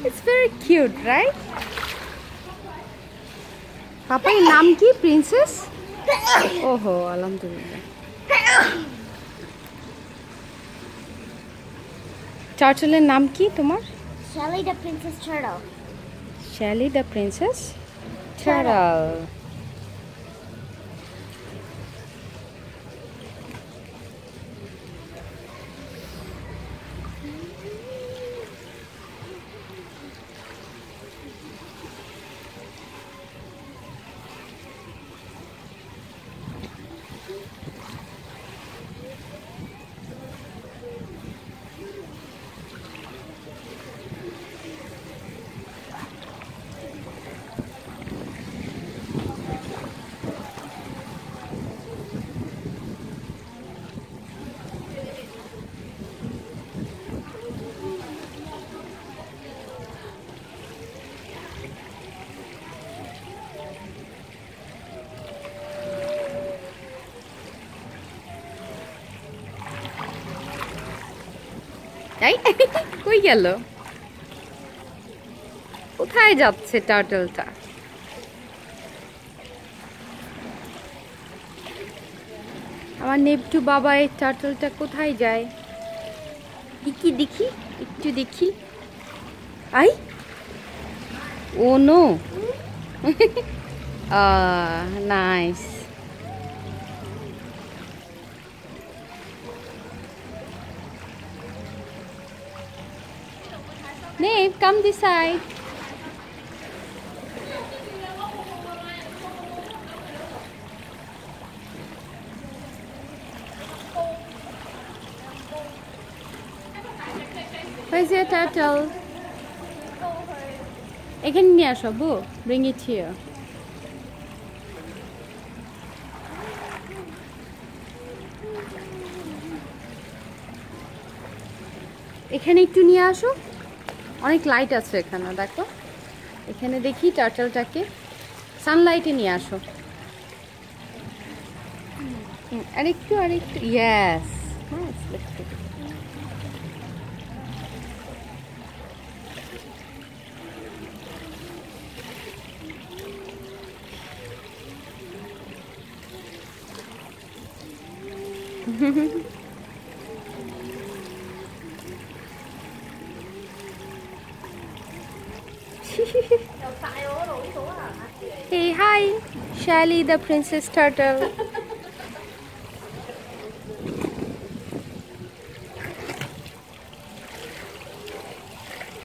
It's very cute, right? পাপা এর নাম কি প্রিন্সেস ওহো আলহামদুলিল্লাহ টার্টলের নাম কি তোমার Shelly the Princess Turtle. Shelly the princess turtle এই কই গেল? কোথায় যাচ্ছে টার্টলটা? আমার নেপটু বাবা এই টার্টলটা কোথায় যায়? দেখি দেখি, একটু দেখি। I! O no. Nice Nave, come this side. Where's your turtle? এখানে নিয়ে আসো বু bring it here. এখানে একটু নিয়ে আসো অনেক লাইট আছে এখানে, দেখো। এখানে দেখি টার্টেলটাকে সানলাইটে নিয়ে আসো। আরেকটু আরেকটু। ইয়াস হ্যাঁ Hey, hi, Shelly the princess turtle.